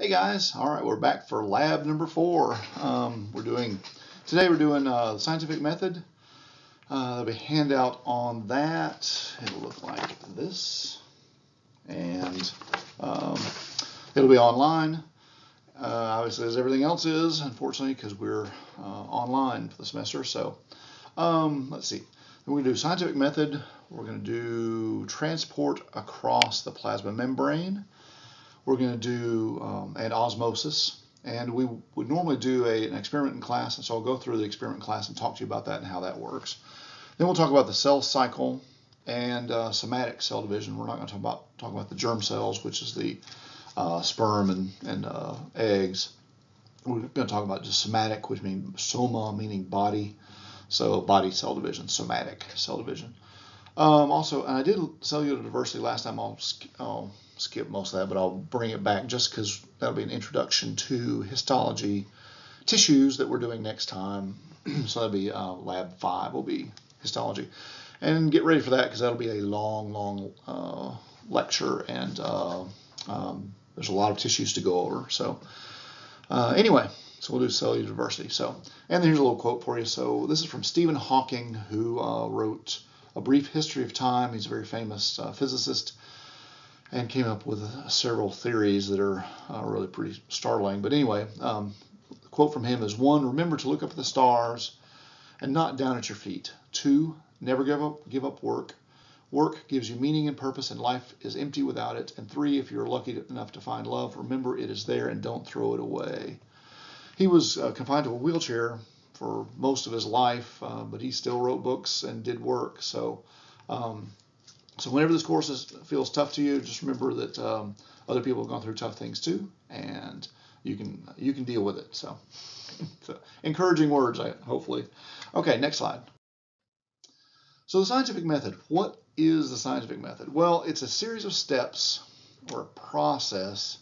Hey guys, all right, we're back for lab number four. Um, we're doing, today we're doing uh, the scientific method. Uh, there'll be a handout on that. It'll look like this. And um, it'll be online, uh, obviously as everything else is, unfortunately, because we're uh, online for the semester. So um, let's see. We're to do scientific method. We're going to do transport across the plasma membrane we're going to do um, an osmosis. And we would normally do a, an experiment in class, and so I'll go through the experiment class and talk to you about that and how that works. Then we'll talk about the cell cycle and uh, somatic cell division. We're not going to talk about talk about the germ cells, which is the uh, sperm and, and uh, eggs. We're going to talk about just somatic, which means soma, meaning body. So body cell division, somatic cell division. Um, also, and I did cellular diversity last time. I'll, I'll skip most of that, but I'll bring it back just because that'll be an introduction to histology tissues that we're doing next time. so that'll be uh, lab five will be histology. And get ready for that because that'll be a long, long uh, lecture and uh, um, there's a lot of tissues to go over. So uh, anyway, so we'll do cellular diversity. So, and here's a little quote for you. So this is from Stephen Hawking, who uh, wrote A Brief History of Time. He's a very famous uh, physicist and came up with several theories that are uh, really pretty startling. But anyway, um, the quote from him is one, remember to look up at the stars and not down at your feet. Two, never give up, give up work. Work gives you meaning and purpose, and life is empty without it. And three, if you're lucky enough to find love, remember it is there and don't throw it away. He was uh, confined to a wheelchair for most of his life, uh, but he still wrote books and did work. So um, so whenever this course is, feels tough to you, just remember that um, other people have gone through tough things too, and you can you can deal with it. So, so encouraging words, I, hopefully. Okay, next slide. So the scientific method. What is the scientific method? Well, it's a series of steps or a process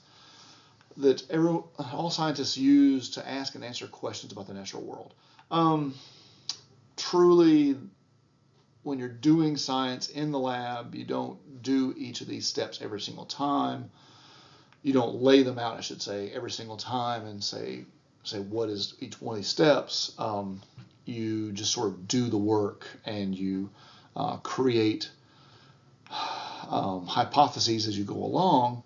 that every, all scientists use to ask and answer questions about the natural world. Um, truly, when you're doing science in the lab, you don't do each of these steps every single time. You don't lay them out, I should say, every single time and say say what is each one of these steps. Um, you just sort of do the work and you uh, create um, hypotheses as you go along.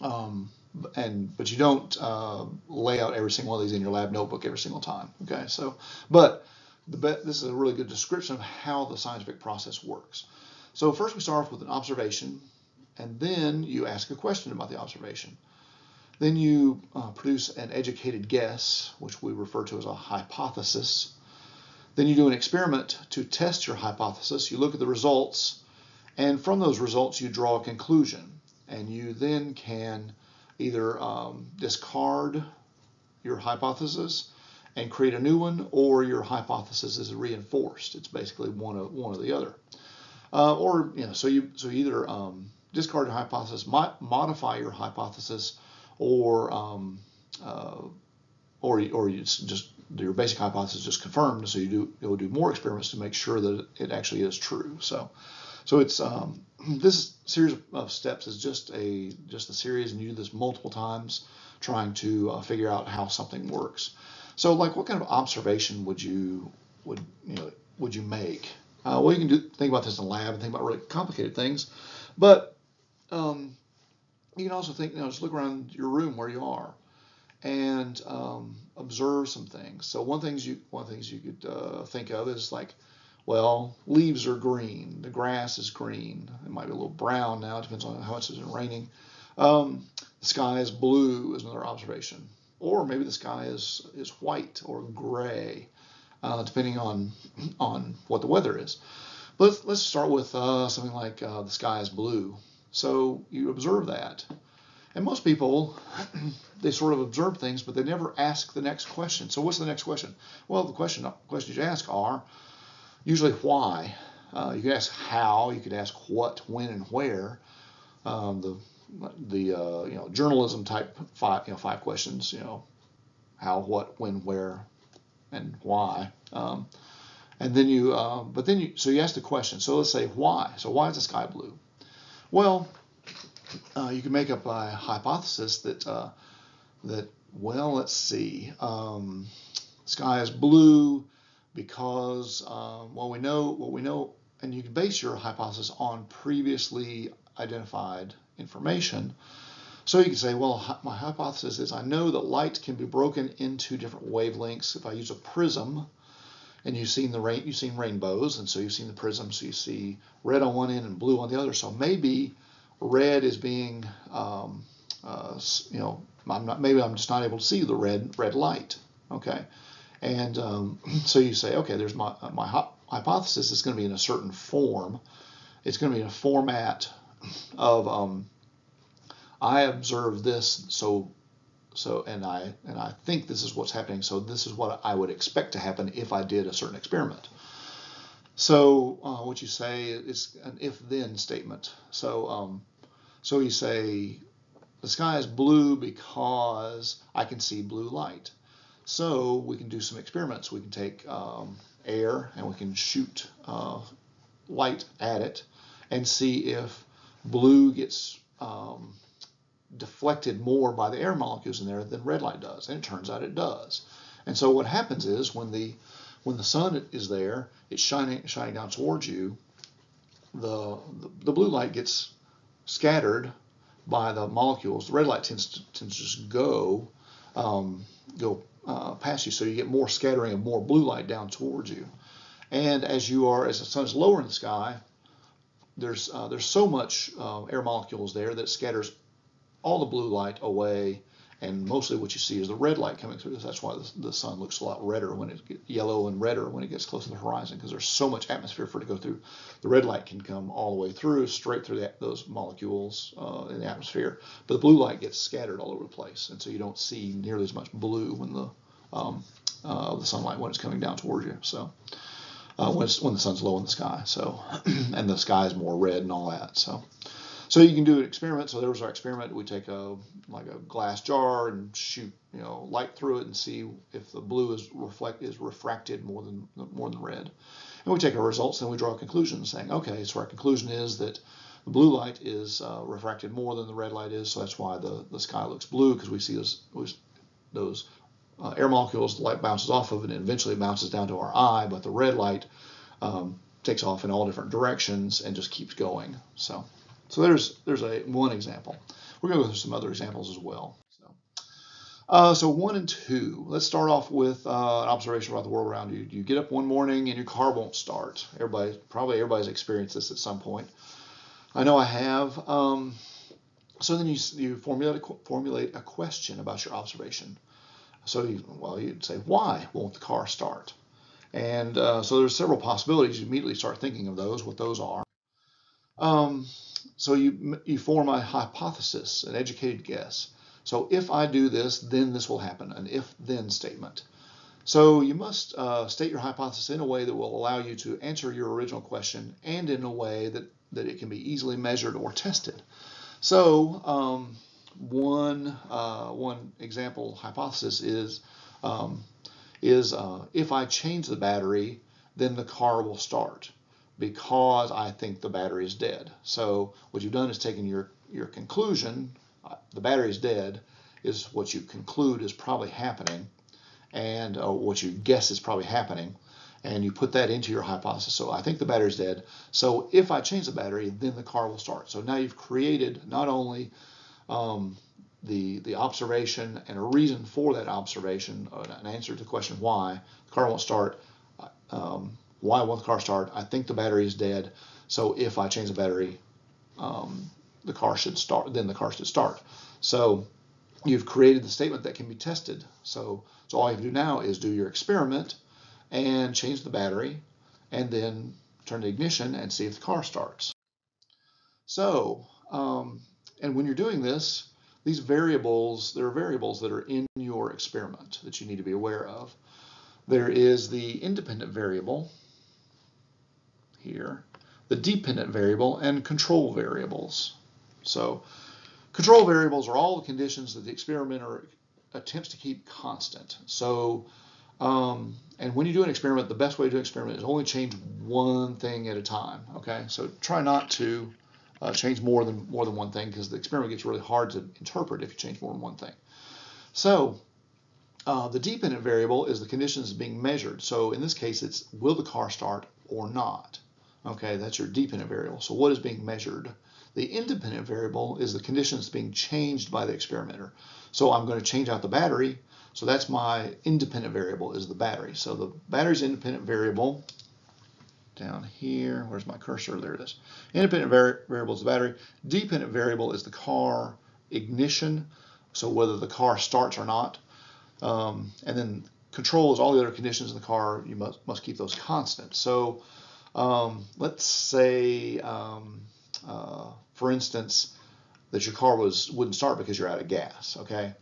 Um, and but you don't uh, lay out every single one of these in your lab notebook every single time. Okay, so but this is a really good description of how the scientific process works. So first we start off with an observation, and then you ask a question about the observation. Then you uh, produce an educated guess, which we refer to as a hypothesis. Then you do an experiment to test your hypothesis. You look at the results, and from those results you draw a conclusion. And you then can either um, discard your hypothesis and create a new one, or your hypothesis is reinforced. It's basically one of one or the other. Uh, or you know, so you so either um, discard your hypothesis, mo modify your hypothesis, or um, uh, or or you just your basic hypothesis is just confirmed. So you do you'll do more experiments to make sure that it actually is true. So so it's um, this series of steps is just a just a series, and you do this multiple times, trying to uh, figure out how something works. So, like, what kind of observation would you would you know would you make? Uh, well, you can do think about this in the lab and think about really complicated things, but um, you can also think, you know, just look around your room where you are and um, observe some things. So one things you one things you could uh, think of is like, well, leaves are green, the grass is green. It might be a little brown now. It depends on how much it's been raining. Um, the sky is blue is another observation or maybe the sky is is white or gray, uh, depending on on what the weather is. But let's, let's start with uh, something like uh, the sky is blue. So you observe that, and most people they sort of observe things, but they never ask the next question. So what's the next question? Well, the question questions you ask are usually why. Uh, you could ask how, you could ask what, when, and where. Um, the the uh, you know journalism type five you know five questions you know how what when where and why. Um, and then you uh, but then you so you ask the question. So let's say why. So why is the sky blue? Well uh, you can make up a hypothesis that uh, that well, let's see, um, sky is blue because um, well we know what we know, and you can base your hypothesis on previously identified information. So you can say, well, my hypothesis is I know that light can be broken into different wavelengths if I use a prism. And you've seen the rain, you've seen rainbows, and so you've seen the prism, so you see red on one end and blue on the other. So maybe red is being, um, uh, you know, I'm not, maybe I'm just not able to see the red red light. Okay, and um, so you say, okay, there's my my hypothesis is going to be in a certain form. It's going to be in a format of um, I observe this, so so and I and I think this is what's happening. So this is what I would expect to happen if I did a certain experiment. So uh, what you say is an if-then statement. So um, so you say the sky is blue because I can see blue light. So we can do some experiments. We can take um, air and we can shoot uh, light at it and see if blue gets um, deflected more by the air molecules in there than red light does. And it turns out it does. And so what happens is when the when the sun is there, it's shining shining down towards you. The the, the blue light gets scattered by the molecules. The red light tends to, tends to just go um, go uh, past you, so you get more scattering of more blue light down towards you. And as you are, as the sun is lower in the sky, there's uh, there's so much uh, air molecules there that scatters all the blue light away, and mostly what you see is the red light coming through. That's why the, sun looks a lot redder when it gets yellow and redder when it gets close to the horizon because there's so much atmosphere for it to go through. The red light can come all the way through, straight through the, those molecules uh, in the atmosphere, but the blue light gets scattered all over the place, and so you don't see nearly as much blue when the um, uh, the sunlight when it's coming down towards you. So uh, when, when the sun's low in the sky. So, and the sky is more red and all that. So, so you can do an experiment. So there was our experiment. We take a like a glass jar and shoot you know light through it and see if the blue is reflect is refracted more than more than red. And we take our results and we draw a conclusion saying, okay, so our conclusion is that the blue light is uh, refracted more than the red light is, so that's why the, the sky looks blue because we see those those uh, air molecules, the light bounces off of it, and eventually bounces down to our eye, but the red light um, takes off in all different directions and just keeps going. So, so there's there's a one example. We're going to go through some other examples as well. So, uh, so one and two. Let's start off with uh, an observation about the world around you. You get up one morning and your car won't start. Everybody, probably everybody's experienced this at some point. I know I have. Um, so then you, you formulate a, formulate a question about your observation. So, you, well, you'd say, why won't the car start? And uh, so there's several possibilities. You immediately start thinking of those, what those are. Um, so you, you form a hypothesis, an educated guess. So if I do this, then this will happen, an if-then statement. So you must uh, state your hypothesis in a way that will allow you to answer your original question and in a way that, that it can be easily measured or tested. So um, one uh, one example hypothesis is um, is uh, if I change the battery, then the car will start because I think the battery is dead. So what you've done is taken your your conclusion, uh, the battery is dead, is what you conclude is probably happening, and uh, what you guess is probably happening, and you put that into your hypothesis. So I think the battery is dead. So if I change the battery, then the car will start. So now you've created not only um, the the observation and a reason for that observation, uh, an answer to the question why the car won't start. Um, why won't the car start? I think the battery is dead. So if I change the battery, um, the car should start. Then the car should start. So you've created the statement that can be tested. So so all you have to do now is do your experiment and change the battery, and then turn the ignition and see if the car starts. So um, and when you're doing this, these variables, there are variables that are in your experiment that you need to be aware of. There is the independent variable here, the dependent variable, and control variables. So control variables are all the conditions that the experimenter attempts to keep constant. So, um, and when you do an experiment, the best way to experiment is only change one thing at a time. Okay, so try not to uh, change more than more than one thing because the experiment gets really hard to interpret if you change more than one thing. So uh, the dependent variable is the conditions being measured. So in this case, it's will the car start or not. Okay, that's your dependent variable. So what is being measured? The independent variable is the condition that's being changed by the experimenter. So I'm going to change out the battery. So that's my independent variable is the battery. So the battery's independent variable down here. Where's my cursor? There it is. Independent vari variable is the battery. Dependent variable is the car ignition. So whether the car starts or not. Um, and then control is all the other conditions in the car. You must, must keep those constant. So um, let's say, um, uh, for instance, that your car was wouldn't start because you're out of gas. Okay.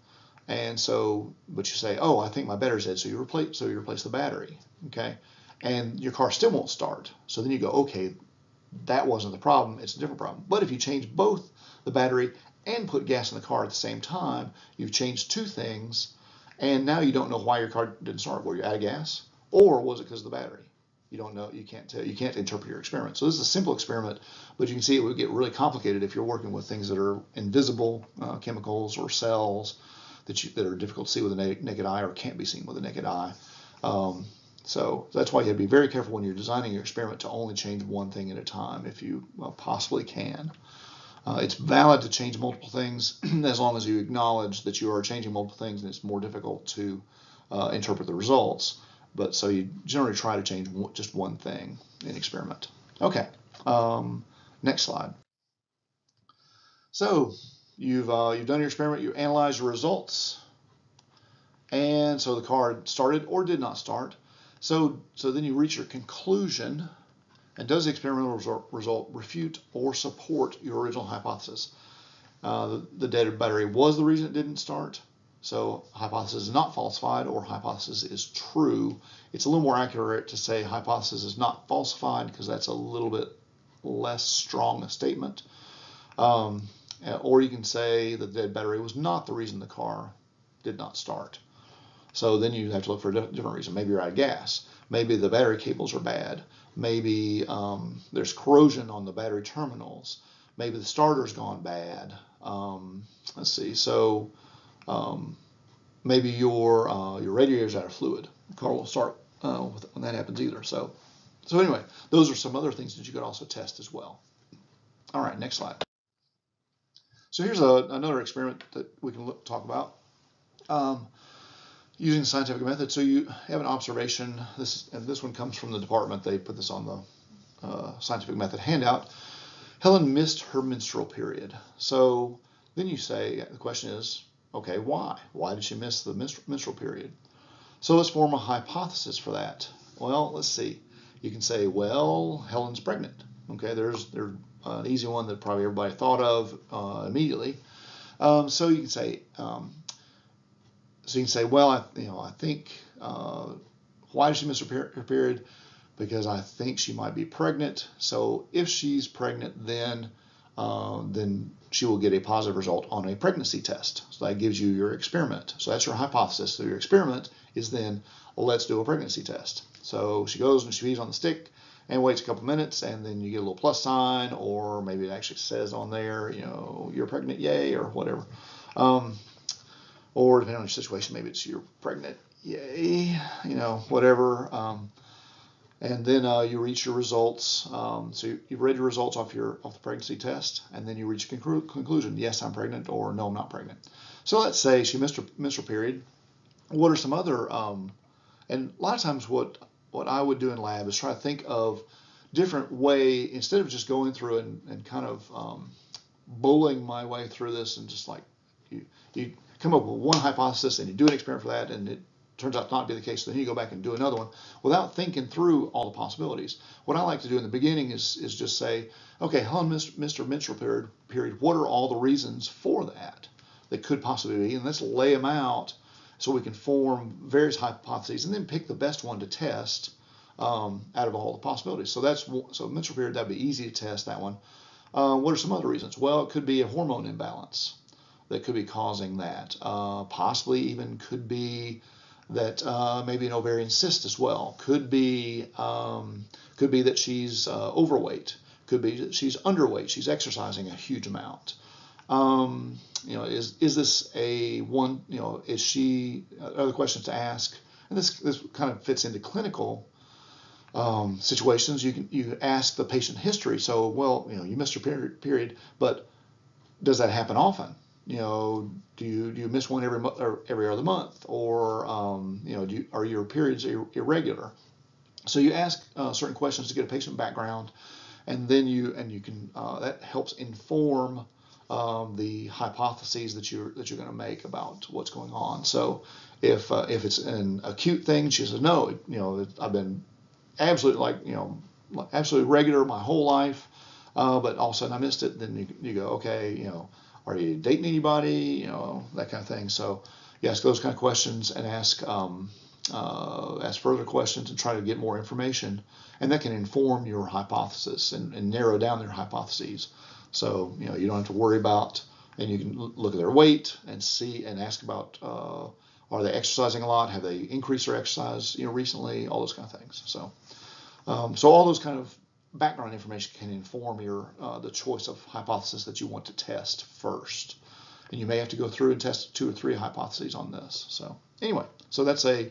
And so, but you say, oh, I think my battery's dead. So you replace, so you replace the battery. Okay. And your car still won't start. So then you go, okay, that wasn't the problem. It's a different problem. But if you change both the battery and put gas in the car at the same time, you've changed two things and now you don't know why your car didn't start. Were you out of gas, or was it because of the battery? You don't know. You can't tell. You can't interpret your experiment. So this is a simple experiment, but you can see it would get really complicated if you're working with things that are invisible uh, chemicals or cells that you, that are difficult to see with a naked eye or can't be seen with a naked eye. Um, so that's why you have to be very careful when you're designing your experiment to only change one thing at a time if you well, possibly can. Uh, it's valid to change multiple things as long as you acknowledge that you are changing multiple things and it's more difficult to uh, interpret the results. But so you generally try to change just one thing in experiment. Okay, um, next slide. So you've uh, you've done your experiment, you analyze your results, and so the card started or did not start. So so then you reach your conclusion and does the experimental result refute or support your original hypothesis? Uh, the, the dead battery was the reason it didn't start. So hypothesis is not falsified or hypothesis is true. It's a little more accurate to say hypothesis is not falsified because that's a little bit less strong a statement. Um, or you can say the dead battery was not the reason the car did not start. So then you have to look for a different reason. Maybe you're out of gas. Maybe the battery cables are bad. Maybe um, there's corrosion on the battery terminals. Maybe the starter's gone bad. Um, let's see. So um, maybe your uh, your radiator's out of fluid. The car will start uh, when that happens either. So so anyway, those are some other things that you could also test as well. All right, next slide. So here's a, another experiment that we can look, talk about. Um, using the scientific method. So you have an observation. This and this one comes from the department. They put this on the uh, scientific method handout. Helen missed her menstrual period. So then you say the question is, okay, why? Why did she miss the menstrual period? So let's form a hypothesis for that. Well, let's see. You can say, well, Helen's pregnant. Okay, there's there's an easy one that probably everybody thought of uh, immediately. Um, so you can say um, so you can say, well, I, you know, I think uh, why did she miss her, her, period? Because I think she might be pregnant. So if she's pregnant, then uh, then she will get a positive result on a pregnancy test. So that gives you your experiment. So that's your hypothesis. So your experiment is then, well, let's do a pregnancy test. So she goes and she pees on the stick and waits a couple minutes, and then you get a little plus sign, or maybe it actually says on there, you know, you're pregnant, yay, or whatever. Um, or depending on your situation, maybe it's you're pregnant, yay, you know, whatever. Um, and then uh, you reach your results. Um, so you, have read your results off your off the pregnancy test, and then you reach a conclu- conclusion: yes, I'm pregnant, or no, I'm not pregnant. So let's say she missed her menstrual period. What are some other? Um, and a lot of times, what what I would do in lab is try to think of different way instead of just going through and, and kind of um, bullying my way through this and just like you, you come up with one hypothesis and you do an experiment for that and it turns out not to be the case, then you go back and do another one without thinking through all the possibilities. What I like to do in the beginning is, is just say, okay, Helen missed, Mr. Menstrual period, period, what are all the reasons for that that could possibly be? And let's lay them out so we can form various hypotheses and then pick the best one to test um, out of all the possibilities. So that's so menstrual period, that'd be easy to test that one. Uh, what are some other reasons? Well, it could be a hormone imbalance that could be causing that. Uh, possibly even could be that uh, maybe an ovarian cyst as well. Could be um, could be that she's uh, overweight. Could be that she's underweight. She's exercising a huge amount. Um, you know, is is this a one? You know, is she? Other questions to ask, and this this kind of fits into clinical um, situations. You can you ask the patient history. So, well, you know, you missed your period, period, but does that happen often? You know, do you do you miss one every month or every other month, or um, you know, do you, are your periods ir- irregular? So you ask uh, certain questions to get a patient background, and then you and you can uh, that helps inform um, the hypotheses that you're that you're going to make about what's going on. So if uh, if it's an acute thing, she says no. You know, I've been absolutely like you know absolutely regular my whole life, uh, but all of a sudden I missed it. Then you, you go okay, you know, are you dating anybody? You know that kind of thing. So you ask those kind of questions and ask. Um, uh, ask further questions and try to get more information, and that can inform your hypothesis and, and narrow down their hypotheses. So you know you don't have to worry about, and you can look at their weight and see and ask about uh, are they exercising a lot? Have they increased their exercise you know recently? All those kind of things. So um, so all those kind of background information can inform your uh, the choice of hypothesis that you want to test first. And you may have to go through and test two or three hypotheses on this. So anyway, so that's a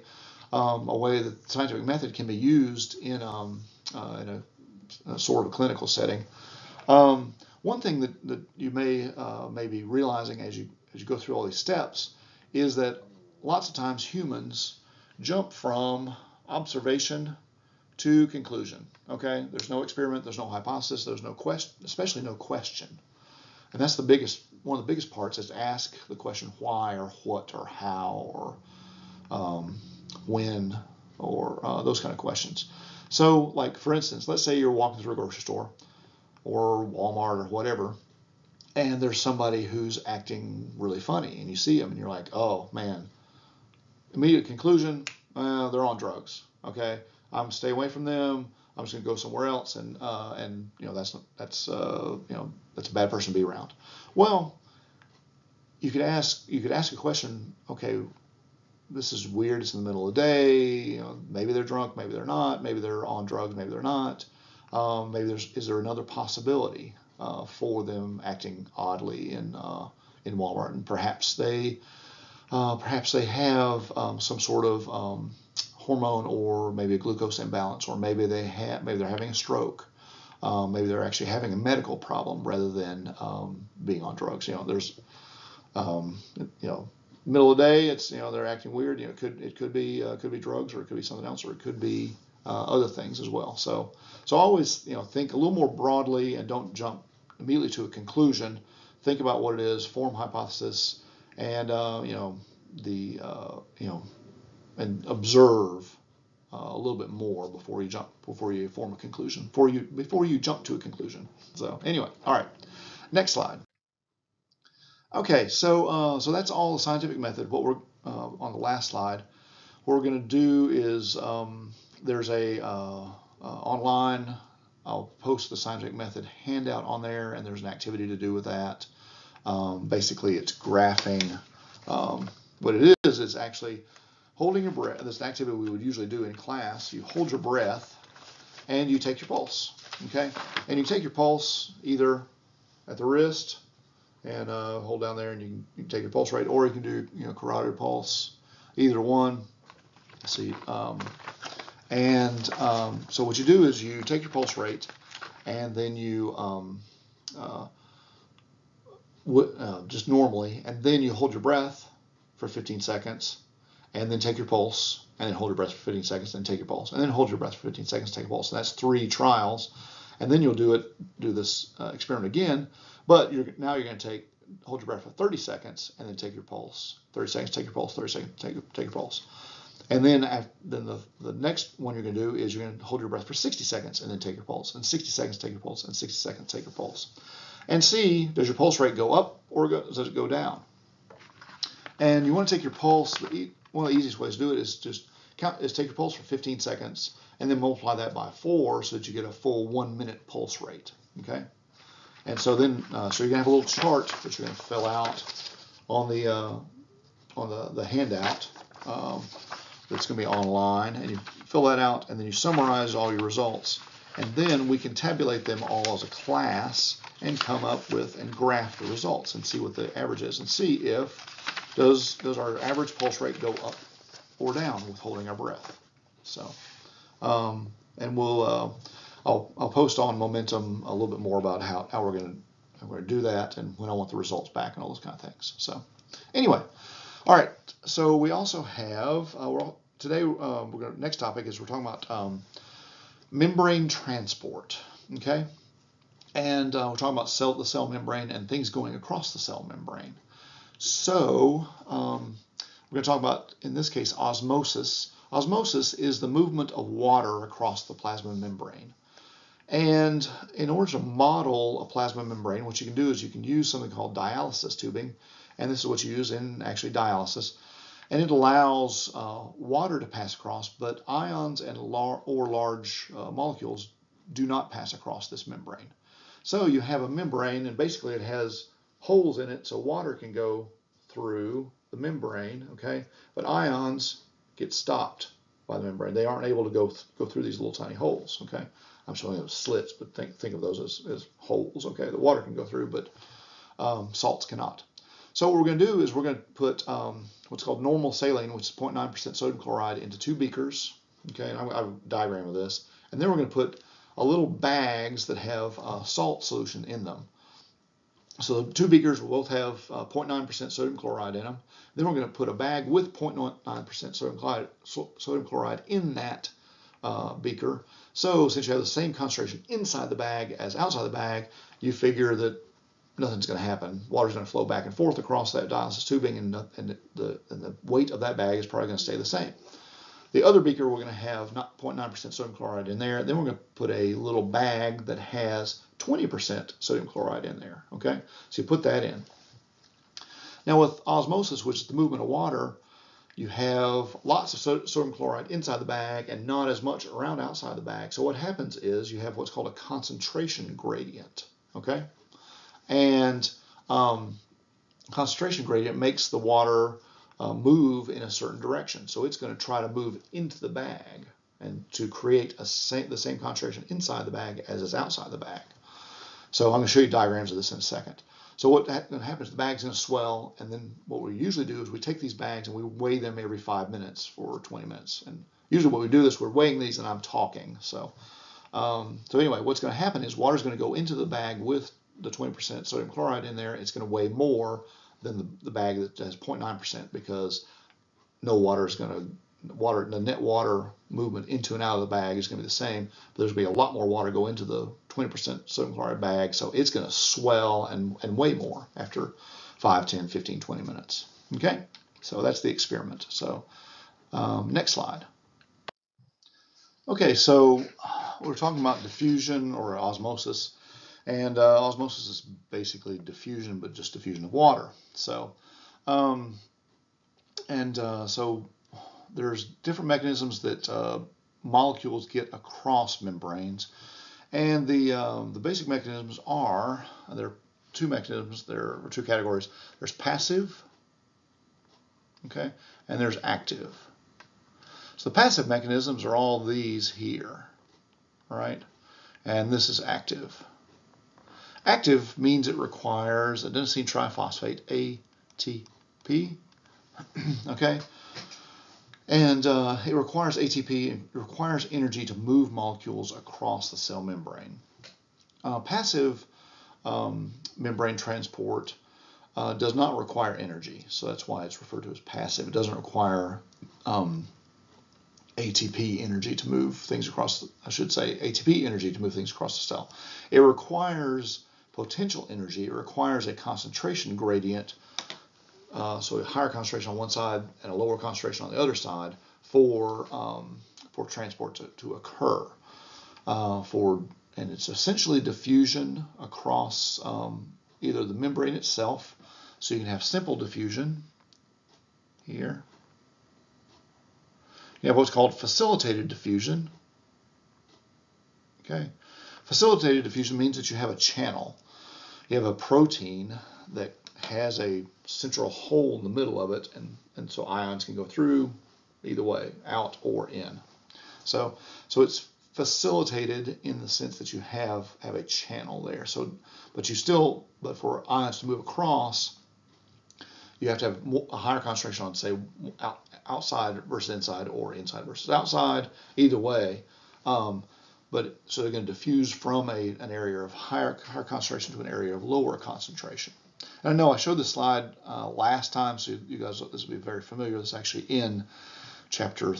um, a way that the scientific method can be used in, um, uh, in a, a, sort of a clinical setting. Um, one thing that, that you may uh, may be realizing as you as you go through all these steps is that lots of times humans jump from observation to conclusion. Okay, there's no experiment, there's no hypothesis, there's no question, especially no question. And that's the biggest one of the biggest parts is ask the question why or what or how or um, when, or uh, those kind of questions. So, like for instance, let's say you're walking through a grocery store or Walmart or whatever, and there's somebody who's acting really funny, and you see them, and you're like, oh man. Immediate conclusion: uh, they're on drugs. Okay, I'm stay away from them. I'm just gonna go somewhere else, and uh, and you know that's that's uh, you know that's a bad person to be around. Well, you could ask you could ask a question. Okay, this is weird. It's in the middle of the day. You know, maybe they're drunk, maybe they're not. Maybe they're on drugs, maybe they're not. Um, maybe there's is there another possibility uh, for them acting oddly in uh, in Walmart, and perhaps they uh, perhaps they have um, some sort of um, hormone or maybe a glucose imbalance, or maybe they have maybe they're having a stroke. Um, maybe they're actually having a medical problem rather than um, being on drugs. You know, there's um, you know middle of the day, it's you know they're acting weird. You know, it could it could be uh, could be drugs or it could be something else or it could be uh, other things as well. So so always you know think a little more broadly and don't jump immediately to a conclusion. Think about what it is, form hypothesis, and uh, you know the uh, you know and observe uh, a little bit more before you jump before you form a conclusion before you before you jump to a conclusion. So anyway, all right, next slide. Okay, so uh, so that's all the scientific method. What we're uh, on the last slide, what we're going to do is um, there's a uh, uh, online. I'll post the scientific method handout on there, and there's an activity to do with that. Um, basically, it's graphing. Um, what it is is actually holding your breath. This is an activity we would usually do in class. You hold your breath, and you take your pulse. Okay, and you take your pulse either at the wrist and uh, hold down there and you can, you can, take your pulse rate or you can do you know carotid pulse either one see um, and um, so what you do is you take your pulse rate and then you um, uh, uh, just normally and then you hold your breath for 15 seconds and then take your pulse and then hold your breath for 15 seconds and take your pulse and then hold your breath for 15 seconds take a pulse and that's three trials and then you'll do it do this uh, experiment again but you're, now you're going to take hold your breath for 30 seconds and then take your pulse. 30 seconds, take your pulse. 30 seconds, take, take your pulse. And then after, then the, the next one you're going to do is you're going to hold your breath for 60 seconds and then take your pulse. And 60 seconds, take your pulse. And 60 seconds, take your pulse. And see, does your pulse rate go up or does it go down? And you want to take your pulse. One of the easiest ways to do it is just count is take your pulse for 15 seconds and then multiply that by four so that you get a full one minute pulse rate. Okay. And so then, uh, so you're gonna have a little chart that you're gonna fill out on the uh, on the, the handout um, that's gonna be online, and you fill that out, and then you summarize all your results, And then we can tabulate them all as a class and come up with and graph the results and see what the average is and see if does does our average pulse rate go up or down with holding our breath. So, um, and we'll uh, I'll, I'll post on Momentum a little bit more about how, how we're going to we're going to do that and when I want the results back and all those kind of things. So, anyway, all right. So we also have uh, we're all, today. Uh, we're going next topic is we're talking about um, membrane transport. Okay, and uh, we're talking about cell the cell membrane and things going across the cell membrane. So um, we're going to talk about in this case osmosis. Osmosis is the movement of water across the plasma membrane. And in order to model a plasma membrane, what you can do is you can use something called dialysis tubing, and this is what you use in actually dialysis. And it allows uh, water to pass across, but ions and lar or large uh, molecules do not pass across this membrane. So you have a membrane, and basically it has holes in it so water can go through the membrane, okay? But ions get stopped by the membrane. They aren't able to go th go through these little tiny holes, okay? I'm showing them slits, but think, think of those as, as holes, okay? The water can go through, but um, salts cannot. So what we're going to do is we're going to put um, what's called normal saline, which is 0.9% sodium chloride, into two beakers, okay? And I have a diagram of this. And then we're going to put a little bags that have uh, salt solution in them. So the two beakers will both have 0.9% uh, sodium chloride in them. Then we're going to put a bag with 0.9% sodium chloride, sodium chloride in that uh, beaker. So since you have the same concentration inside the bag as outside the bag, you figure that nothing's going to happen. Water's going to flow back and forth across that dialysis tubing, and, and the, and the weight of that bag is probably going to stay the same. The other beaker, we're going to have 0.9% sodium chloride in there. Then we're going to put a little bag that has 20% sodium chloride in there. Okay, so you put that in. Now with osmosis, which is the movement of water, you have lots of sodium chloride inside the bag and not as much around outside the bag. So what happens is you have what's called a concentration gradient, okay? And um, concentration gradient makes the water uh, move in a certain direction. So it's going to try to move into the bag and to create the same concentration inside the bag as is outside the bag. So I'm going to show you diagrams of this in a second. So what happens, the bag's going to swell, and then what we usually do is we take these bags and we weigh them every five minutes for 20 minutes. And usually what we do is we're weighing these and I'm talking. So, um, so anyway, what's going to happen is water's going to go into the bag with the 20% sodium chloride in there. It's going to weigh more than the, the bag that has 0.9% because no water is going to water, the net water movement into and out of the bag is going to be the same, but there's going to be a lot more water go into the 20% sodium chloride bag, so it's going to swell and, and weigh more after 5, 10, 15, 20 minutes. Okay, so that's the experiment. So um, next slide. Okay, so we're talking about diffusion or osmosis, and uh, osmosis is basically diffusion, but just diffusion of water. So, um, and uh, so there's different mechanisms that uh, molecules get across membranes. And the, um, the basic mechanisms are, there are two mechanisms, there are two categories. There's passive, okay, and there's active. So the passive mechanisms are all these here, right? And this is active. Active means it requires adenosine triphosphate, ATP, okay? And uh, it requires ATP, it requires energy to move molecules across the cell membrane. Uh, passive um, membrane transport uh, does not require energy, so that's why it's referred to as passive. It doesn't require um, ATP energy to move things across, the, I should say ATP energy to move things across the cell. It requires potential energy, requires a concentration gradient uh, so a higher concentration on one side and a lower concentration on the other side for um, for transport to, to occur. Uh, for and it's essentially diffusion across um, either the membrane itself, so you can have simple diffusion here. You have what's called facilitated diffusion. Okay, facilitated diffusion means that you have a channel. You have a protein that has a central hole in the middle of it, and, and so ions can go through either way, out or in. So, so it's facilitated in the sense that you have have a channel there. So, but you still, but for ions to move across, you have to have a higher concentration on, say, outside versus inside, or inside versus outside. Either way, um, but so they're going to diffuse from a an area of higher higher concentration to an area of lower concentration. And I know I showed this slide uh, last time, so you guys this will be very familiar. This is actually in chapter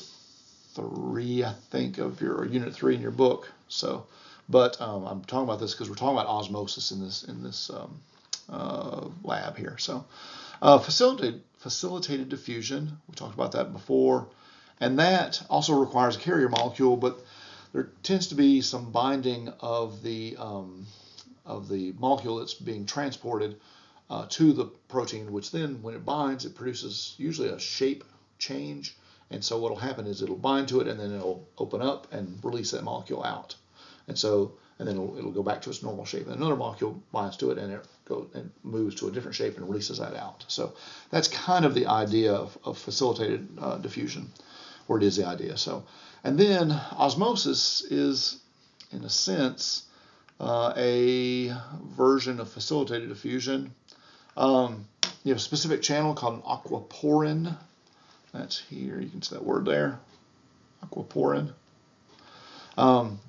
three, I think, of your unit three in your book. So, but um, I'm talking about this because we're talking about osmosis in this in this um, uh, lab here. So, uh, facilitated facilitated diffusion. We talked about that before, and that also requires a carrier molecule, but there tends to be some binding of the um, of the molecule that's being transported uh, to the protein, which then, when it binds, it produces usually a shape change and so what will happen is it'll bind to it and then it'll open up and release that molecule out. And so, and then it'll, it'll go back to its normal shape. And another molecule binds to it and it goes and moves to a different shape and releases that out. So that's kind of the idea of, of facilitated uh, diffusion, or it is the idea. So, and then osmosis is, in a sense, uh, a version of facilitated diffusion. Um, you have a specific channel called an aquaporin that's here. You can see that word there, aquaporin. Um,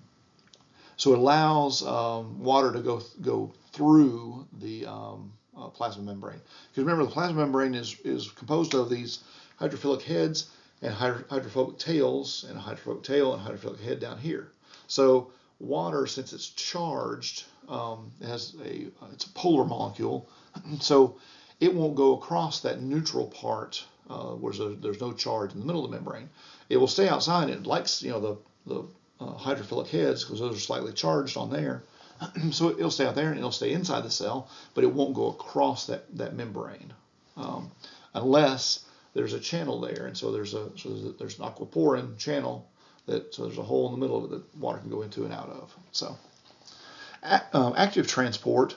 so it allows um, water to go go through the um, uh, plasma membrane. Because remember, the plasma membrane is is composed of these hydrophilic heads and hydrophobic tails, and a hydrophobic tail and hydrophilic head down here. So water, since it's charged, um, has a it's a polar molecule, so it won't go across that neutral part uh, where there's, there's, no charge in the middle of the membrane. It will stay outside. It likes you know the the uh, hydrophilic heads because those are slightly charged on there. so it'll stay out there and it'll stay inside the cell, but it won't go across that that membrane um, unless there's a channel there. And so there's a so there's, a, there's an aquaporin channel that so there's a hole in the middle of it that water can go into and out of. So um, active transport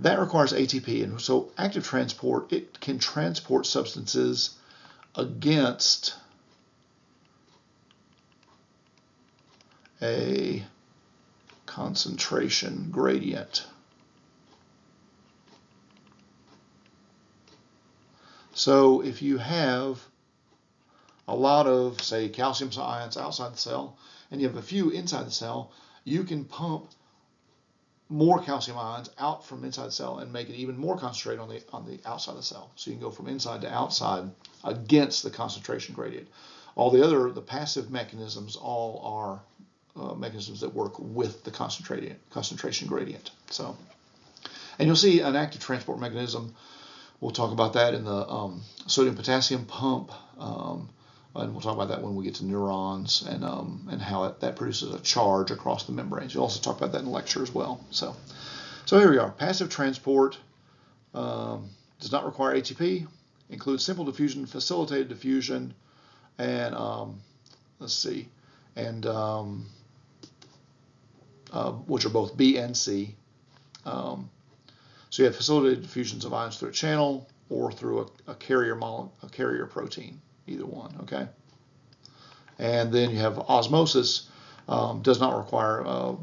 that requires ATP. And so active transport, it can transport substances against a concentration gradient. So if you have a lot of, say, calcium ions outside the cell, and you have a few inside the cell, you can pump more calcium ions out from inside the cell and make it even more concentrated on the on the outside of the cell. So you can go from inside to outside against the concentration gradient. All the other the passive mechanisms all are uh, mechanisms that work with the concentration concentration gradient. So, and you'll see an active transport mechanism. We'll talk about that in the um, sodium potassium pump. Um, and we'll talk about that when we get to neurons and um, and how it, that produces a charge across the membranes. We'll also talk about that in lecture as well. So, so here we are. Passive transport um, does not require ATP. Includes simple diffusion, facilitated diffusion, and um, let's see, and um, uh, which are both B and C. Um, so you have facilitated diffusions of ions through a channel or through a, a carrier a carrier protein either one, okay? And then you have osmosis, um, does not require uh,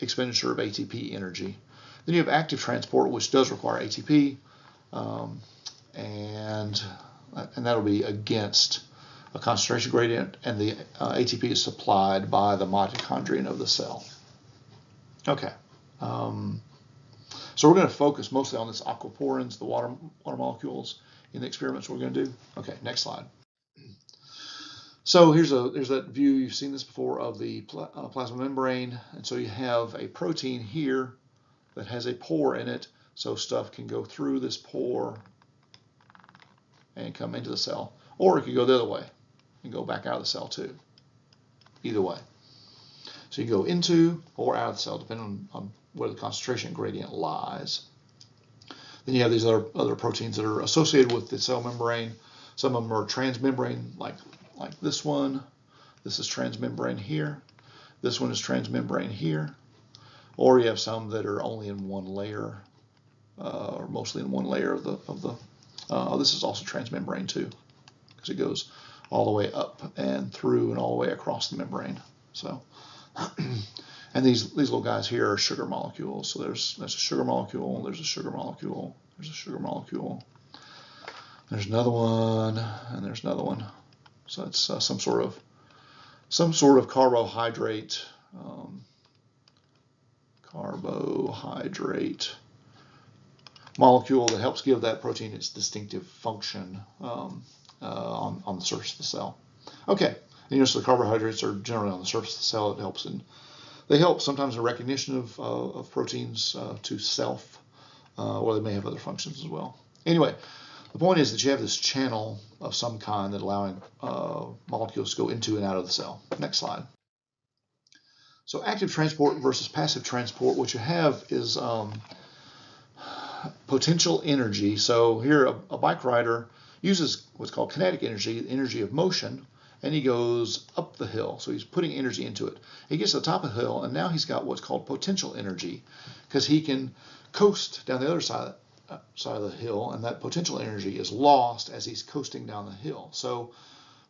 expenditure of ATP energy. Then you have active transport, which does require ATP, um, and, and that'll be against a concentration gradient, and the uh, ATP is supplied by the mitochondrion of the cell. Okay. Um, so we're going to focus mostly on this aquaporins, the water, water molecules, in the experiments we're going to do. Okay, next slide. So here's a there's that view you've seen this before of the pl uh, plasma membrane, and so you have a protein here that has a pore in it, so stuff can go through this pore and come into the cell, or it could go the other way and go back out of the cell too. Either way, so you go into or out of the cell depending on, on where the concentration gradient lies. Then you have these other other proteins that are associated with the cell membrane. Some of them are transmembrane, like like this one. This is transmembrane here. This one is transmembrane here. Or you have some that are only in one layer, uh, or mostly in one layer of the of the. Uh, this is also transmembrane too, because it goes all the way up and through and all the way across the membrane. So and these these little guys here are sugar molecules. So there's there's a sugar molecule, there's a sugar molecule, there's a sugar molecule. There's another one, and there's another one. So it's uh, some sort of some sort of carbohydrate, um, carbohydrate molecule that helps give that protein its distinctive function um, uh, on, on the surface of the cell. Okay, and you notice the carbohydrates are generally on the surface of the cell. It helps in they help sometimes in recognition of, uh, of proteins uh, to self, uh, or they may have other functions as well. Anyway, the point is that you have this channel of some kind that allowing uh, molecules to go into and out of the cell. Next slide. So active transport versus passive transport, what you have is um, potential energy. So here a, a, bike rider uses what's called kinetic energy, energy of motion, and he goes up the hill. So he's putting energy into it. He gets to the top of the hill, and now he's got what's called potential energy because he can coast down the other side side of the hill, and that potential energy is lost as he's coasting down the hill. So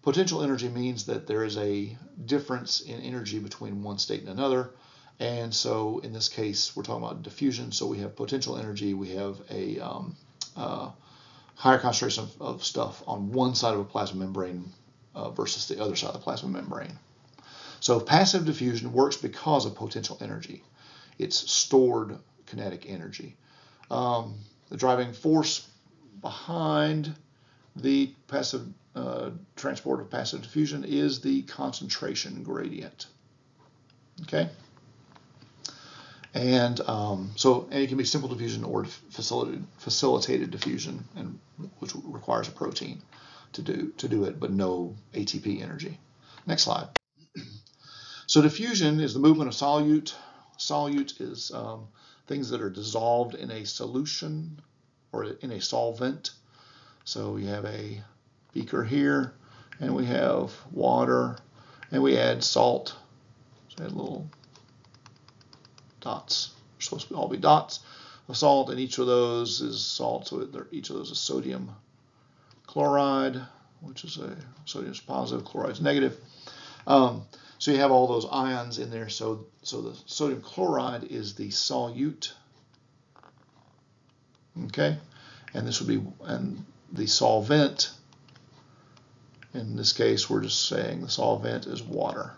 potential energy means that there is a difference in energy between one state and another. And so in this case, we're talking about diffusion. So we have potential energy, we have a um, uh, higher concentration of, of, stuff on one side of a plasma membrane uh, versus the other side of the plasma membrane. So passive diffusion works because of potential energy. It's stored kinetic energy. Um, the driving force behind the passive uh, transport of passive diffusion is the concentration gradient. Okay? And um, so and it can be simple diffusion or facilitated, facilitated diffusion, and which requires a protein to do to do it, but no ATP energy. Next slide. So diffusion is the movement of solute. Solute is um, things that are dissolved in a solution or in a solvent. So we have a beaker here, and we have water, and we add salt. So add little dots. They're supposed to all be dots of salt, and each of those is salt. So each of those is sodium chloride, which is a sodium is positive, chloride is negative. Um, so you have all those ions in there. So, so the sodium chloride is the solute. Okay, and this would be and the solvent. In this case, we're just saying the solvent is water.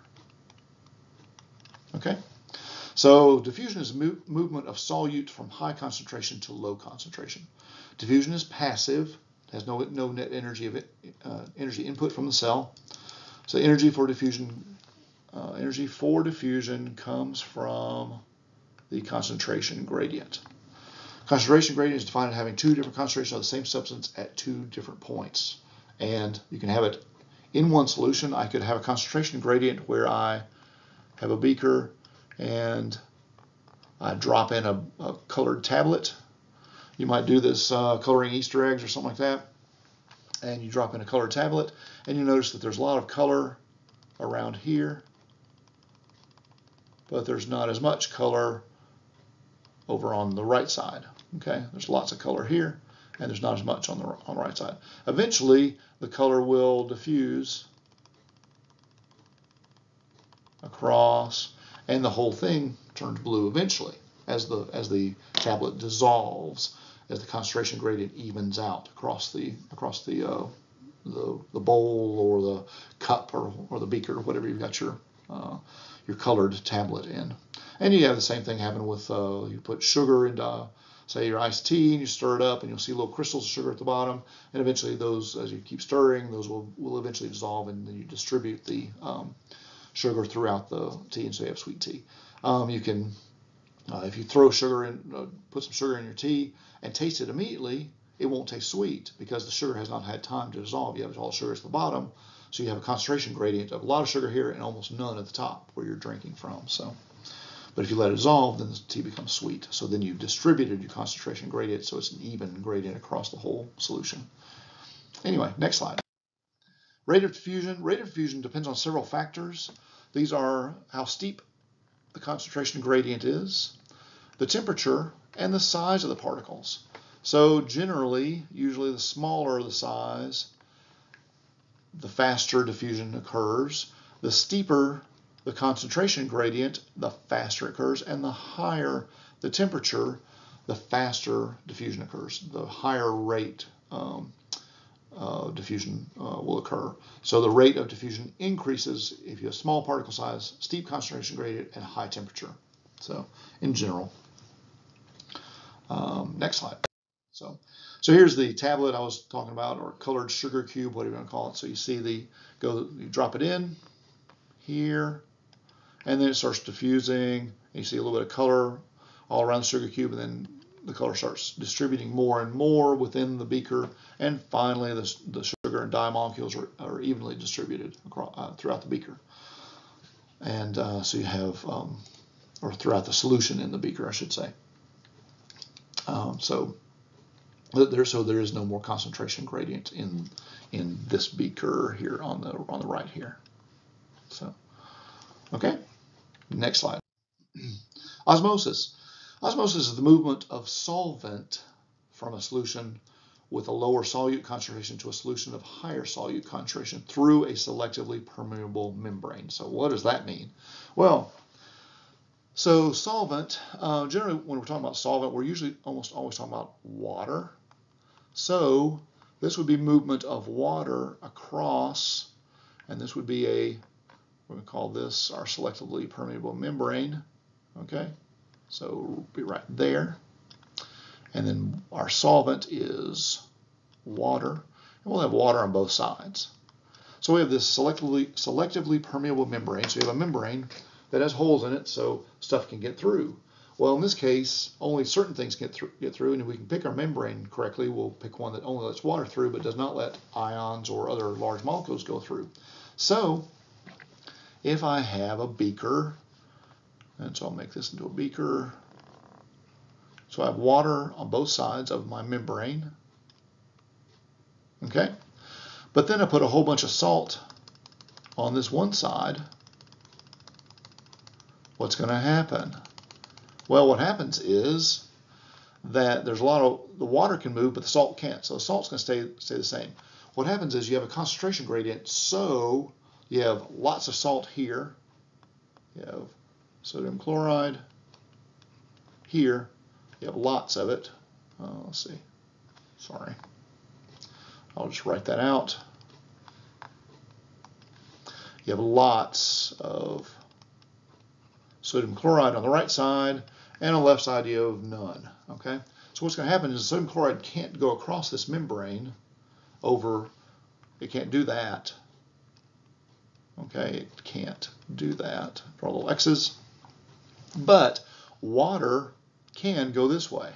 Okay, so diffusion is movement of solute from high concentration to low concentration. Diffusion is passive, has no no net energy of it, uh, energy input from the cell. So energy for diffusion uh, energy for diffusion comes from the concentration gradient. Concentration gradient is defined as having two different concentrations of the same substance at two different points. And you can have it in one solution. I could have a concentration gradient where I have a beaker and I drop in a, a colored tablet. You might do this uh, coloring Easter eggs or something like that. And you drop in a colored tablet and you notice that there's a lot of color around here but there's not as much color over on the right side. Okay, there's lots of color here, and there's not as much on the on the right side. Eventually, the color will diffuse across, and the whole thing turns blue eventually as the as the tablet dissolves, as the concentration gradient evens out across the across the uh, the, the bowl or the cup or, or the beaker, whatever you've got your uh, your colored tablet in. And you have the same thing happen with uh, you put sugar into say your iced tea and you stir it up and you'll see little crystals of sugar at the bottom and eventually those as you keep stirring those will, will eventually dissolve and then you distribute the um, sugar throughout the tea and so you have sweet tea. Um, you can uh, if you throw sugar in uh, put some sugar in your tea and taste it immediately it won't taste sweet because the sugar has not had time to dissolve. You have all the sugar at the bottom so you have a concentration gradient of a lot of sugar here and almost none at the top where you're drinking from. So, But if you let it dissolve, then the tea becomes sweet. So then you've distributed your concentration gradient so it's an even gradient across the whole solution. Anyway, next slide. Rate of diffusion. Rate of diffusion depends on several factors. These are how steep the concentration gradient is, the temperature, and the size of the particles. So generally, usually the smaller the size, the faster diffusion occurs. The steeper the concentration gradient, the faster it occurs, and the higher the temperature, the faster diffusion occurs, the higher rate um, uh, diffusion uh, will occur. So the rate of diffusion increases if you have small particle size, steep concentration gradient, and high temperature. So in general. Um, next slide. So, so here's the tablet I was talking about, or colored sugar cube, whatever you want to call it. So you see the go, you drop it in here, and then it starts diffusing. you see a little bit of color all around the sugar cube, and then the color starts distributing more and more within the beaker, and finally the, the sugar and dye molecules are, are evenly distributed across, uh, throughout the beaker. And uh, so you have, um, or throughout the solution in the beaker, I should say. Um, so there, so there is no more concentration gradient in in this beaker here on the on the right here. So, okay, next slide. Osmosis. Osmosis is the movement of solvent from a solution with a lower solute concentration to a solution of higher solute concentration through a selectively permeable membrane. So what does that mean? Well, so solvent, uh, generally when we're talking about solvent, we're usually almost always talking about water. So this would be movement of water across, and this would be a, to call this our selectively permeable membrane. Okay, so be right there. And then our solvent is water. And we'll have water on both sides. So we have this selectively, selectively permeable membrane. So you have a membrane that has holes in it so stuff can get through. Well, in this case, only certain things get through, get through, and if we can pick our membrane correctly, we'll pick one that only lets water through but does not let ions or other large molecules go through. So, if I have a beaker and so I'll make this into a beaker. So I have water on both sides of my membrane. Okay? But then I put a whole bunch of salt on this one side. What's going to happen? Well, what happens is that there's a lot of, the water can move, but the salt can't. So the salt's going to stay, stay the same. What happens is you have a concentration gradient, so you have lots of salt here. You have sodium chloride. Here, you have lots of it. Uh, let's see. Sorry. I'll just write that out. You have lots of sodium chloride on the right side, and the left side you have none. Okay. So what's going to happen is sodium chloride can't go across this membrane over, it can't do that. Okay, it can't do that. Draw little X's. But water can go this way.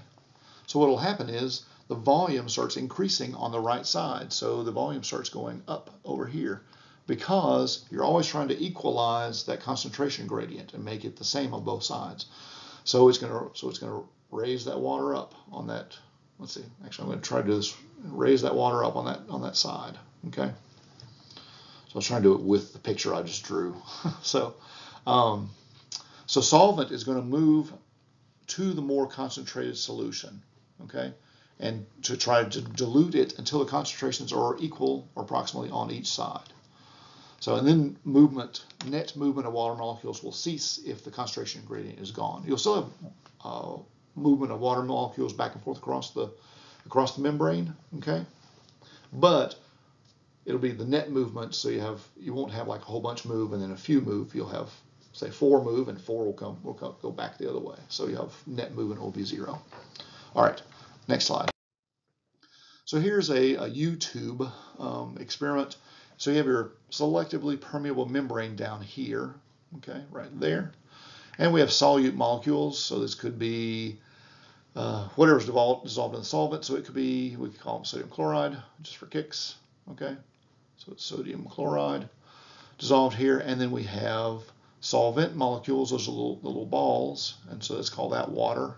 So what will happen is the volume starts increasing on the right side. So the volume starts going up over here because you're always trying to equalize that concentration gradient and make it the same on both sides. So it's going to so it's going to raise that water up on that. Let's see. Actually, I'm going to try to do this. Raise that water up on that on that side. Okay. So I was trying to do it with the picture I just drew. so. Um, so solvent is going to move to the more concentrated solution, okay? And to try to dilute it until the concentrations are equal or approximately on each side. So, and then movement, net movement of water molecules will cease if the concentration gradient is gone. You'll still have uh, movement of water molecules back and forth across the across the membrane, okay? But it'll be the net movement, so you have you won't have like a whole bunch move and then a few move. You'll have say four move and four will come will come, go back the other way. So you have net movement will be zero. All right, next slide. So here's a, a U-tube um, experiment. So you have your selectively permeable membrane down here, okay, right there. And we have solute molecules, so this could be uh, whatever's dissolved, in the solvent. So it could be, we could call them sodium chloride, just for kicks, okay? So it's sodium chloride dissolved here, and then we have solvent molecules, those are little, little balls, and so let's call that water.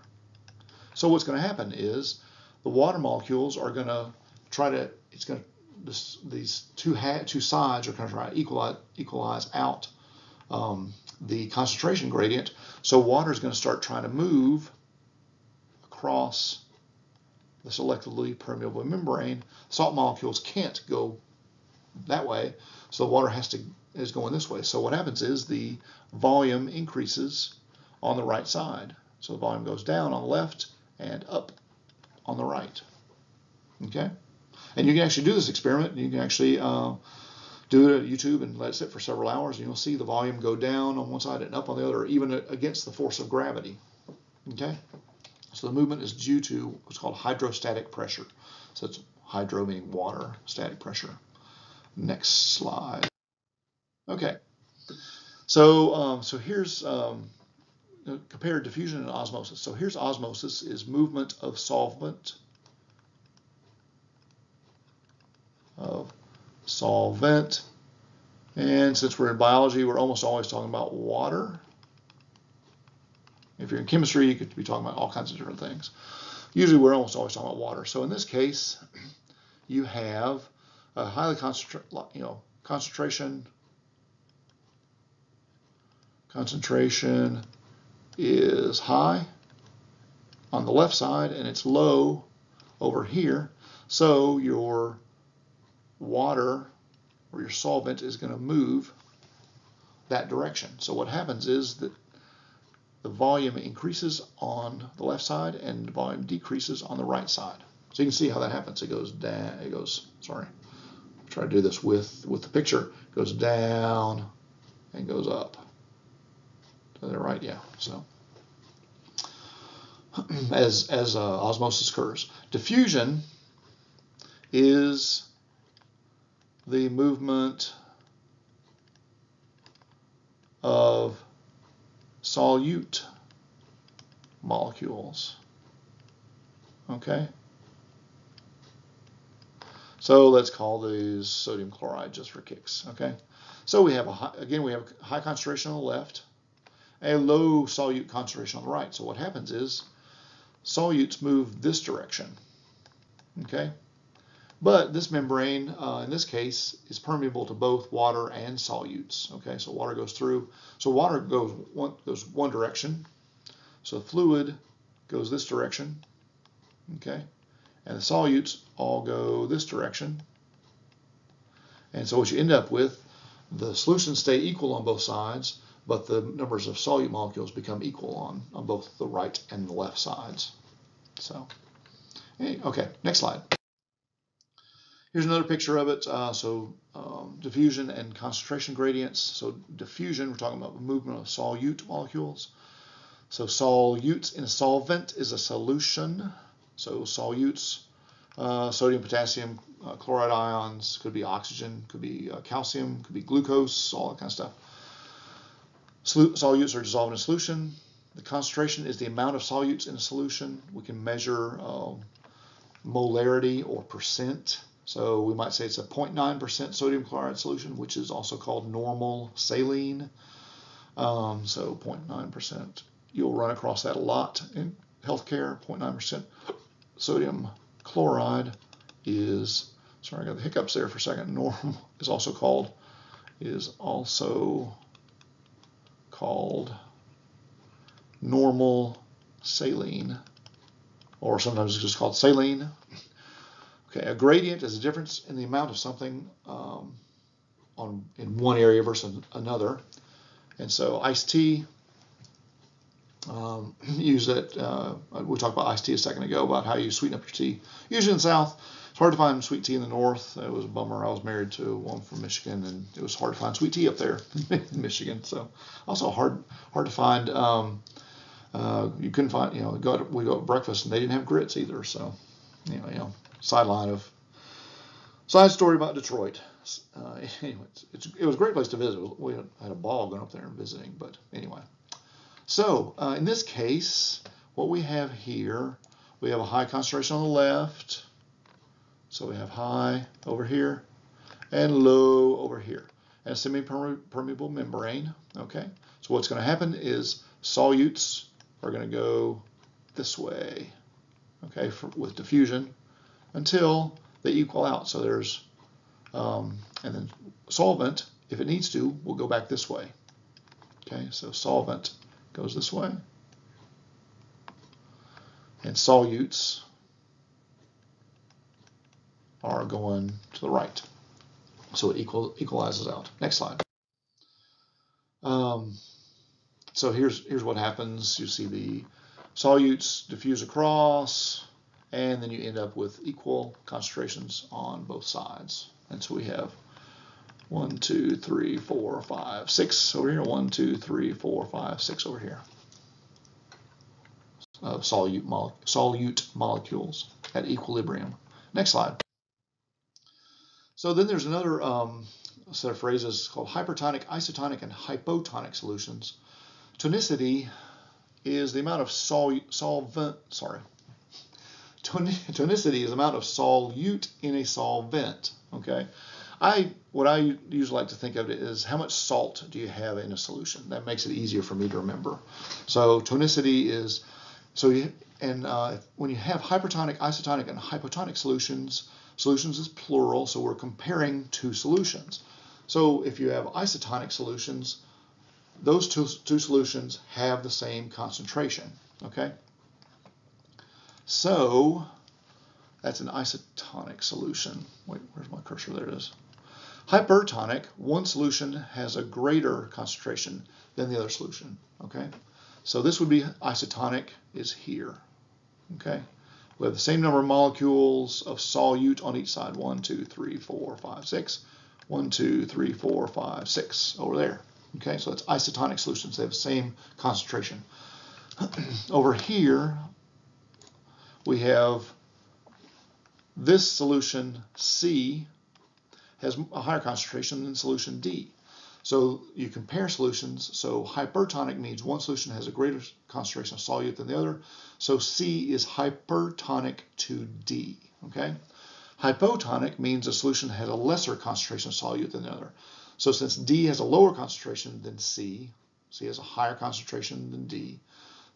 So what's going to happen is the water molecules are going to try to, it's going to, this, these two, two sides are going to to equalize, equalize out um, the concentration gradient. So water is going to start trying to move across the selectively permeable membrane. Salt molecules can't go that way, so the water has to is going this way. So what happens is the volume increases on the right side. So the volume goes down on the left and up on the right. Okay? And you can actually do this experiment. You can actually uh, do it at U-tube and let it sit for several hours, and you'll see the volume go down on one side and up on the other, even against the force of gravity. Okay? So the movement is due to what's called hydrostatic pressure. So it's hydro meaning water, static pressure. Next slide. Okay. So um, so here's um, compare diffusion and osmosis. So here's osmosis is movement of solvent of solvent. And since we're in biology, we're almost always talking about water. If you're in chemistry, you could be talking about all kinds of different things. Usually, we're almost always talking about water. So in this case, you have a highly concentrated, you know, concentration. Concentration is high on the left side, and it's low over here. So your water or your solvent is going to move that direction. So what happens is that the volume increases on the left side and the volume decreases on the right side. So you can see how that happens. It goes down, it goes, sorry, try to do this with, with the picture. It goes down and goes up. To the right, yeah. So as, as uh, osmosis occurs. Diffusion is the movement of solute molecules. Okay? So let's call these sodium chloride just for kicks. Okay? So we have, a high, again, we have a high concentration on the left, a low solute concentration on the right. So what happens is solutes move this direction. Okay? But this membrane, uh, in this case, is permeable to both water and solutes. Okay, so water goes through. So water goes one, goes one direction. So fluid goes this direction. Okay, and the solutes all go this direction. And so what you end up with, the solutions stay equal on both sides, but the numbers of solute molecules become equal on, on both the right and the left sides. So, okay, next slide. Here's another picture of it. Uh, so um, diffusion and concentration gradients. So diffusion, we're talking about the movement of solute molecules. So solutes in a solvent is a solution. So solutes, uh, sodium, potassium, uh, chloride ions, could be oxygen, could be uh, calcium, could be glucose, all that kind of stuff. solutes are dissolved in a solution. The concentration is the amount of solutes in a solution. We can measure um, molarity or percent so we might say it's a 0.9% sodium chloride solution, which is also called normal saline. Um, so 0.9%. You'll run across that a lot in healthcare. 0.9% sodium chloride is, sorry, I got the hiccups there for a second. Normal is also called, is also called normal saline, or sometimes it's just called saline. Okay, a gradient is a difference in the amount of something um, on in one area versus another. And so iced tea, um, use it. Uh, we talked about iced tea a second ago about how you sweeten up your tea. Usually in the South, it's hard to find sweet tea in the North. It was a bummer. I was married to one from Michigan, and it was hard to find sweet tea up there in Michigan. So also hard hard to find. Um, uh, you couldn't find, you know, we go to breakfast and they didn't have grits either. So, you know sideline of side story about Detroit. Uh, anyway, it's, it's, it was a great place to visit. We had a ball going up there and visiting, but anyway. So uh, in this case, what we have here, we have a high concentration on the left. So we have high over here and low over here. And a semi-permeable membrane, okay? So what's going to happen is solutes are going to go this way, okay, for, with diffusion until they equal out. So there's, um, and then solvent, if it needs to, will go back this way. Okay, so solvent goes this way. And solutes are going to the right. So it equal, equalizes out. Next slide. Um, so here's here's what happens. You see the solutes diffuse across, and then you end up with equal concentrations on both sides. And so we have one, two, three, four, five, six over here. One, two, three, four, five, six over here. Of solute, solute molecules at equilibrium. Next slide. So then there's another um, set of phrases called hypertonic, isotonic, and hypotonic solutions. Tonicity is the amount of sol solvent, sorry, tonicity is amount of solute in a solvent, okay? I what I usually like to think of it is how much salt do you have in a solution? That makes it easier for me to remember. So tonicity is so you and uh, when you have hypertonic, isotonic, and hypotonic solutions, solutions is plural, so we're comparing two solutions. So if you have isotonic solutions, those two, two solutions have the same concentration, okay? So that's an isotonic solution. Wait, where's my cursor? There it is. Hypertonic, one solution has a greater concentration than the other solution, okay? So this would be isotonic is here, okay? We have the same number of molecules of solute on each side. One, two, three, four, five, six. One, two, three, four, five, six over there. Okay, so it's isotonic solutions. They have the same concentration. over here, we have this solution C has a higher concentration than solution D. So you compare solutions. So hypertonic means one solution has a greater concentration of solute than the other. So C is hypertonic to D. Okay. Hypotonic means a solution has a lesser concentration of solute than the other. So since D has a lower concentration than C, C has a higher concentration than D.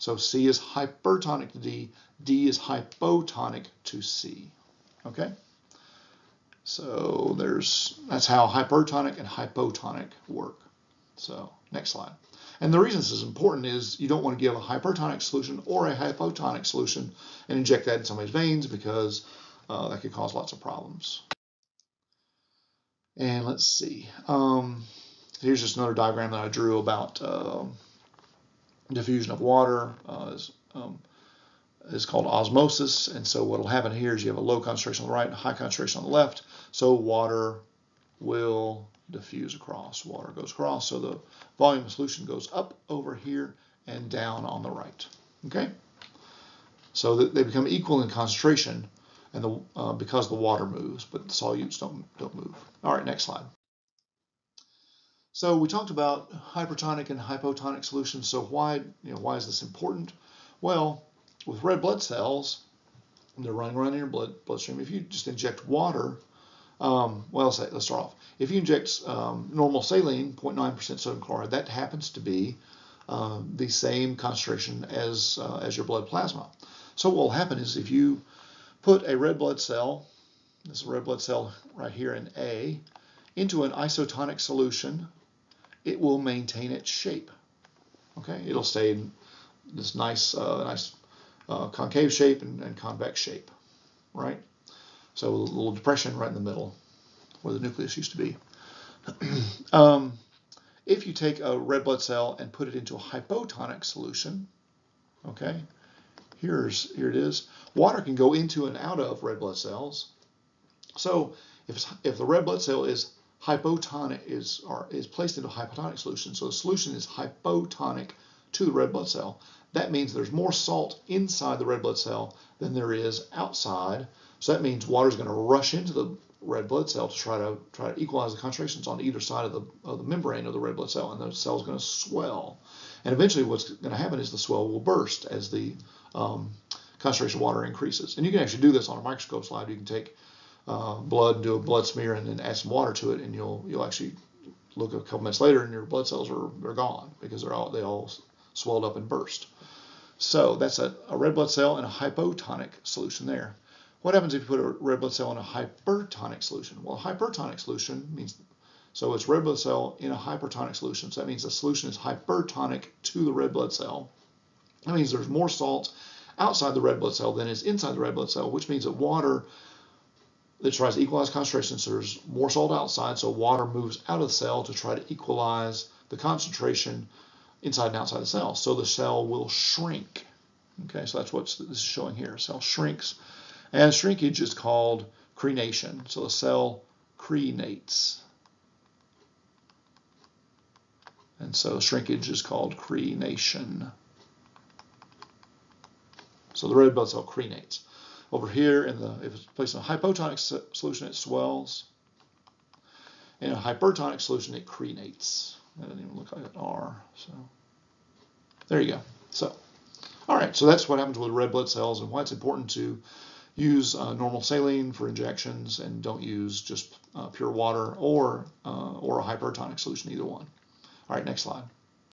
So C is hypertonic to D, D is hypotonic to C. Okay? So there's that's how hypertonic and hypotonic work. So next slide. And the reason this is important is you don't want to give a hypertonic solution or a hypotonic solution and inject that in somebody's veins because uh, that could cause lots of problems. And let's see. Um, here's just another diagram that I drew about uh, diffusion of water. Uh, is, um, is called osmosis. And so what will happen here is you have a low concentration on the right and a high concentration on the left. So water will diffuse across. Water goes across. So the volume of solution goes up over here and down on the right. Okay? So that they become equal in concentration and the, uh, because the water moves, but the solutes don't, don't move. All right, next slide. So we talked about hypertonic and hypotonic solutions. So why, you know, why is this important? Well, with red blood cells, they're running around in your blood bloodstream. If you just inject water, um, well, let's, say, let's start off. If you inject um, normal saline, 0.9% sodium chloride, that happens to be uh, the same concentration as uh, as your blood plasma. So what will happen is if you put a red blood cell, this red blood cell right here in A, into an isotonic solution, it will maintain its shape. Okay, it'll stay in this nice, uh, nice uh, concave shape and, and, convex shape, right? So a little depression right in the middle where the nucleus used to be. um, if you take a red blood cell and put it into a hypotonic solution, okay, here's here it is. Water can go into and out of red blood cells. So if if the red blood cell is hypotonic is or is placed into a hypotonic solution, so the solution is hypotonic to the red blood cell, that means there's more salt inside the red blood cell than there is outside. So that means water is going to rush into the red blood cell to try to try to equalize the concentrations on either side of the, of the membrane of the red blood cell, and the cell is going to swell. And eventually, what's going to happen is the swell will burst as the um, concentration of water increases. And you can actually do this on a microscope slide. You can take uh, blood, do a blood smear, and then add some water to it, and you'll you'll actually look a couple minutes later, and your blood cells are are gone because they're all they all swelled up and burst. So that's a, a red blood cell in a hypotonic solution there. What happens if you put a red blood cell in a hypertonic solution? Well, hypertonic solution means, so it's red blood cell in a hypertonic solution. So that means the solution is hypertonic to the red blood cell. That means there's more salt outside the red blood cell than is inside the red blood cell, which means that water it tries to equalize concentration. So there's more salt outside, so water moves out of the cell to try to equalize the concentration inside and outside the cell. So the cell will shrink. Okay, so that's what this is showing here. Cell shrinks, and shrinkage is called crenation. So the cell crenates. And so shrinkage is called crenation. So the red blood cell crenates. Over here, in the if it's placed in a hypotonic solution, it swells. In a hypertonic solution, it crenates. That doesn't even look like an R. So there you go. So, all right. So that's what happens with red blood cells and why it's important to use uh, normal saline for injections and don't use just uh, pure water or uh, or a hypertonic solution, either one. All right, next slide.